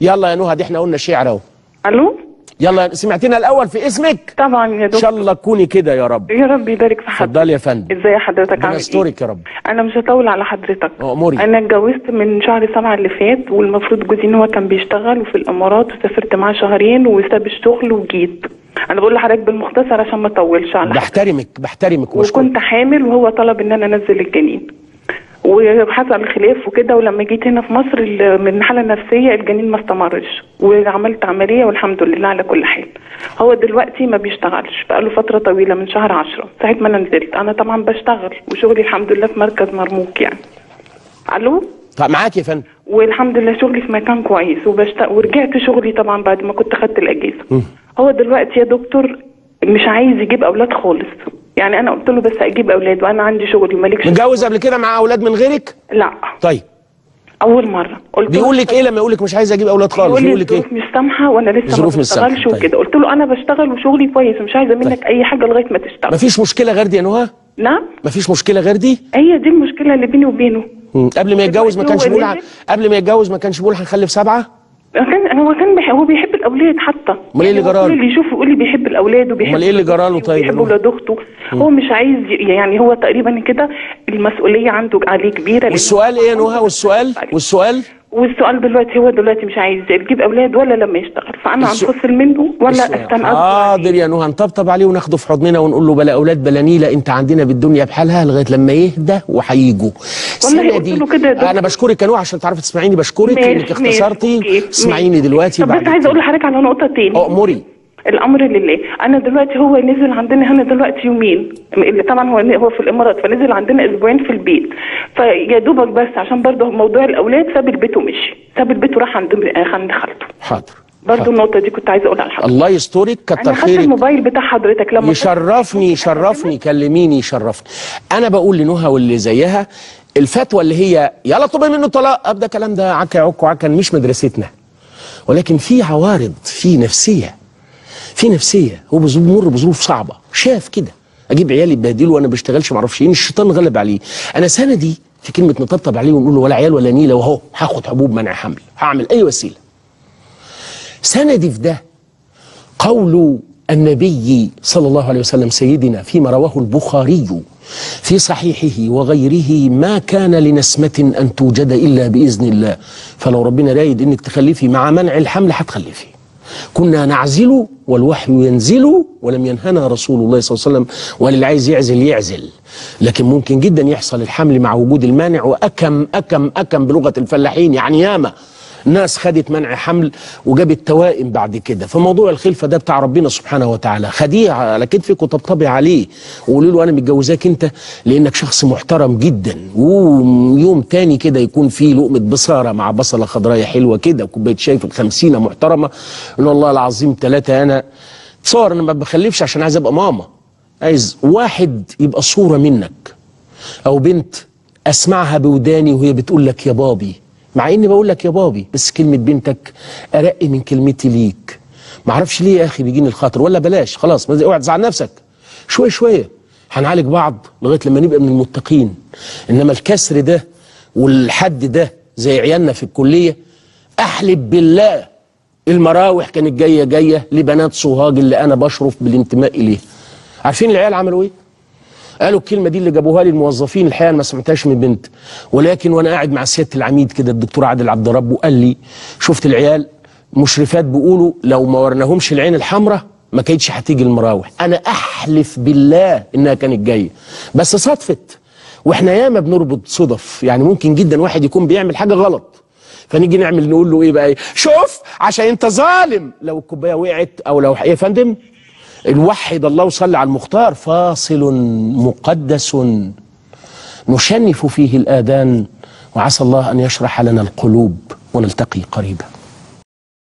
يلا يا نهى دي إحنا قلنا شعر أهو. ألو؟ يلا سمعتنا الأول في اسمك؟ طبعا يا إن دكتور شاء الله تكوني كده يا رب. يا رب يبارك في حضرتك. اتفضلي يا فندم. إزاي حضرتك؟ عامل إيه؟ يا رب. أنا مش هطول على حضرتك. أموري. أنا اتجوزت من شهر سبعة اللي فات والمفروض جوزي إن هو كان بيشتغل وفي الإمارات وسافرت معاه شهرين وساب الشغل وجيت. أنا بقول لحضرتك بالمختصر عشان ما أطولش على بحترمك بحترمك واشكرك وكنت حامل وهو طلب إن أنا أنزل الجنين. وحصل خلاف وكده ولما جيت هنا في مصر من الحاله النفسية الجنين ما استمرش وعملت عملية والحمد لله على كل حال. هو دلوقتي ما بيشتغلش بقاله فترة طويلة من شهر عشرة ساعة ما أنا نزلت. أنا طبعا بشتغل وشغلي الحمد لله في مركز مرموق يعني. ألو؟ طب معاك يا فندم. والحمد لله شغلي في مكان كويس وبشت... ورجعت شغلي طبعا بعد ما كنت خدت الأجازة. هو دلوقتي يا دكتور مش عايز يجيب أولاد خالص. يعني أنا قلت له بس أجيب أولاد وأنا عندي شغل ومالكش متجوز قبل كده مع أولاد من غيرك؟ لا. طيب. أول مرة. قلت بيقول لك إيه لما يقول لك مش عايز أجيب أولاد خالص؟ بيقول لك إيه؟ مش سامحة وأنا لسه ما مش بشتغلش طيب. وكده. قلت له أنا بشتغل وشغلي كويس ومش عايزة منك أي حاجة لغاية ما تشتغل. مفيش مشكلة غير دي يا نهى؟ نعم. مفيش مشكلة غير دي هي دي المشكلة اللي بيني وبينه. مم. قبل ما يتجوز ما كانش بيقول. قبل ما يتجوز ما كانش بيقول هنخلف سبعة؟ كان هو كان بيح... هو بيحب الأولاد حتى. أمال إيه اللي يعني؟ كل اللي يشوفه يقول لي بيحب الأولاد وبيحب أمال إيه اللي جراله طيب يا بيحب نور؟ ولاد اخته هو مش عايز يعني هو تقريبا كده المسؤولية عنده عليه كبيرة والسؤال إيه يا نهى؟ والسؤال؟ والسؤال؟ والسؤال دلوقتي هو دلوقتي مش عايز يجيب أولاد ولا لما يشتغل فأنا انفصل منه ولا. استنى حاضر؟ يا نهى نطبطب عليه وناخده في حضننا ونقول له بلا أولاد بلا نيلة أنت عندنا بالدنيا بحالها لغاية لما يهدى وهيجوا قلت دي له كده. أنا بشكرك يا نهى عشان تعرفي تسمعيني بشكرك انك اختصرتي اسمعيني. دلوقتي طب بس عايزه أقول لحضرتك على نقطة تاني امري الأمر لله. أنا دلوقتي هو نزل عندنا هنا دلوقتي يومين. اللي طبعا هو هو في الإمارات فنزل عندنا أسبوعين في البيت. فيا دوبك بس عشان برضه موضوع الأولاد ساب البيت ومشي. ساب البيت وراح عند عند خالته. حاضر. برضه. النقطة دي كنت عايزة أقولها لحضرتك. الله يسترك كتر أنا خيرك. الموبايل بتاع حضرتك لما يشرفني يشرفني كلميني يشرفني. أنا بقول لنهى واللي زيها الفتوى اللي هي يلا طلب منه طلاق أبدأ كلام ده عكا عك عكا مش مدرستنا. ولكن في عوارض في نفسية. في نفسية هو بيمر بظروف صعبة. شاف كده. أجيب عيالي يبهدلوا وأنا بشتغلش ما أعرفش إيه. الشيطان غلب عليه. أنا سندي في كلمة نطبطب عليه ونقول له ولا عيال ولا نيلة وهو هاخد حبوب منع حمل. هعمل أي وسيلة. سندي في ده قول النبي صلى الله عليه وسلم سيدنا فيما رواه البخاري في صحيحه وغيره ما كان لنسمة أن توجد إلا بإذن الله. فلو ربنا رايد إنك تخلفي مع منع الحمل هتخلفي. كنا نعزل والوحي ينزل ولم ينهنا رسول الله صلى الله عليه وسلم وللي عايز يعزل يعزل. لكن ممكن جدا يحصل الحمل مع وجود المانع وأكم أكم أكم بلغة الفلاحين يعني ياما. ناس خدت منع حمل وجابت توائم بعد كده. فموضوع الخلفة ده بتاع ربنا سبحانه وتعالى. خديه على كتفك وطبطبي عليه. وقولي له أنا متجوزاك أنت؟ لأنك شخص محترم جدا. ويوم تاني كده يكون فيه لقمة بصارة مع بصلة خضراء حلوة كده وكوباية شاي في الخمسينة محترمة. ان والله العظيم ثلاثة أنا تصور أنا ما بخلفش عشان عايز أبقى ماما. عايز واحد يبقى صورة منك. أو بنت أسمعها بوداني وهي بتقول لك يا بابي. مع إني بقول لك يا بابي بس كلمة بنتك ارق من كلمتي ليك. ما أعرفش ليه يا أخي بيجيني الخاطر ولا بلاش خلاص اوعى تزعل نفسك. شوية شوية هنعالج بعض لغاية لما نبقى من المتقين. إنما الكسر ده والحد ده زي عيالنا في الكلية أحلف بالله المراوح كانت جاية جاية لبنات صهاج اللي أنا بشرف بالانتماء اليه عارفين العيال عملوا إيه؟ قالوا الكلمة دي اللي جابوها لي الموظفين الحقيقة ما سمعتهاش من بنت. ولكن وأنا قاعد مع سياده العميد كده الدكتور عادل عبد رب وقال لي شفت العيال مشرفات بيقولوا لو ما ورناهمش العين الحمراء ما كانتش هتيجي المراوح. أنا أحلف بالله إنها كانت جاية. بس صدفت. وإحنا ياما بنربط صدف. يعني ممكن جدا واحد يكون بيعمل حاجة غلط. فنيجي نعمل نقول له إيه بقى إيه؟ شوف عشان أنت ظالم. لو الكوباية وقعت أو لو إيه يا فندم الوحد الله وصلي على المختار فاصل مقدس نشنف فيه الآذان وعسى الله أن يشرح لنا القلوب ونلتقي قريبا.